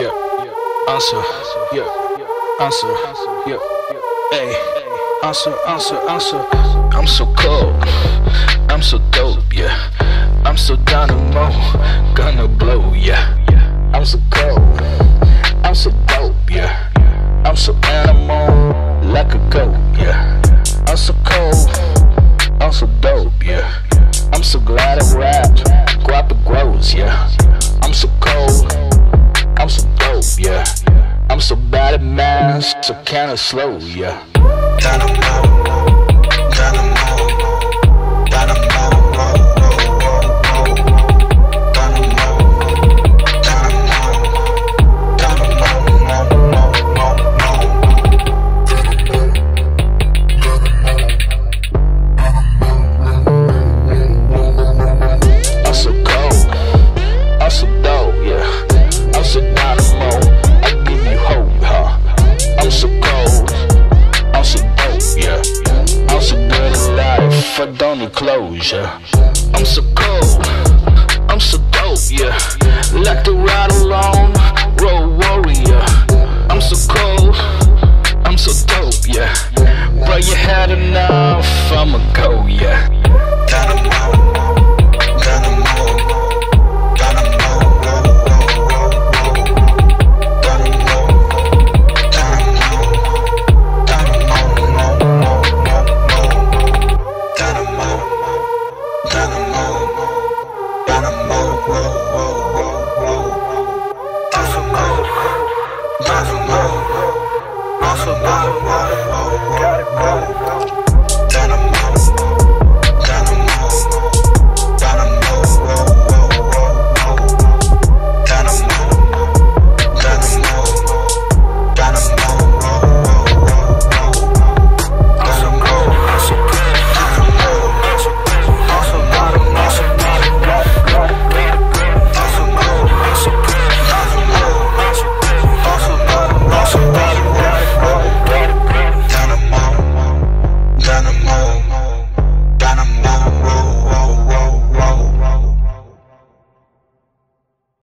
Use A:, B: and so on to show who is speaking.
A: yeah, yeah. Answer, yeah, answer, yeah, hey, answer, answer, answer. I'm so cold, I'm so dope, yeah. I'm so dynamo, gonna blow, yeah. Yeah, I'm so cold, I'm so dope, yeah. I'm so animal, like a goat, at so kinda slow, yeah. Closure. I'm so cold, I'm so dope, yeah. Like to ride alone, road warrior. I'm so cold, I'm so dope, yeah. Bro, you had enough, I'ma go, yeah.
B: Dynamo,